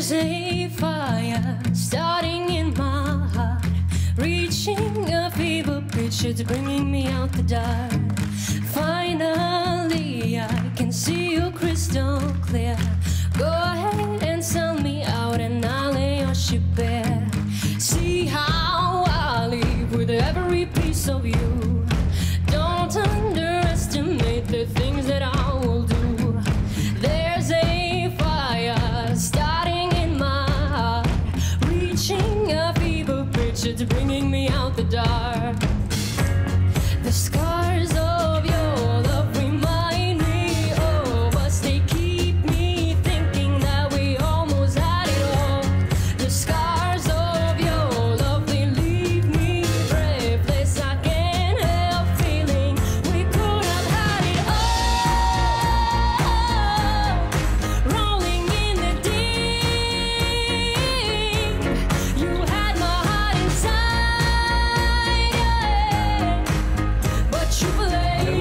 There's a fire starting in my heart, reaching a fever pitch, it's bringing me out the dark. Fire It's bringing me out the dark. The sky.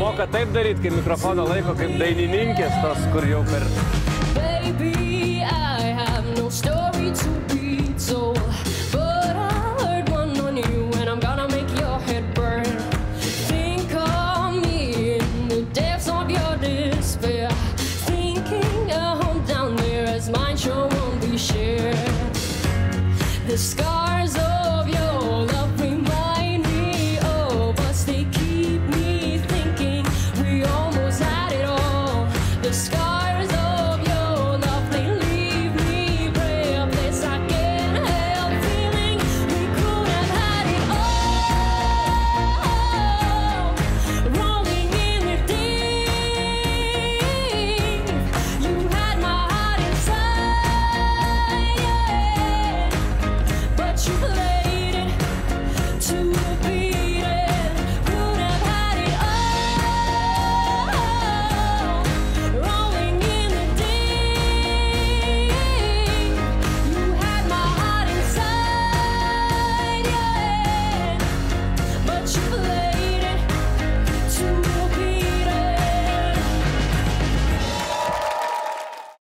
moka taip daryti, kai mikrofoną laiko kaip dainininkės, tos, kur jau per... Baby, I have no story to be told. The scars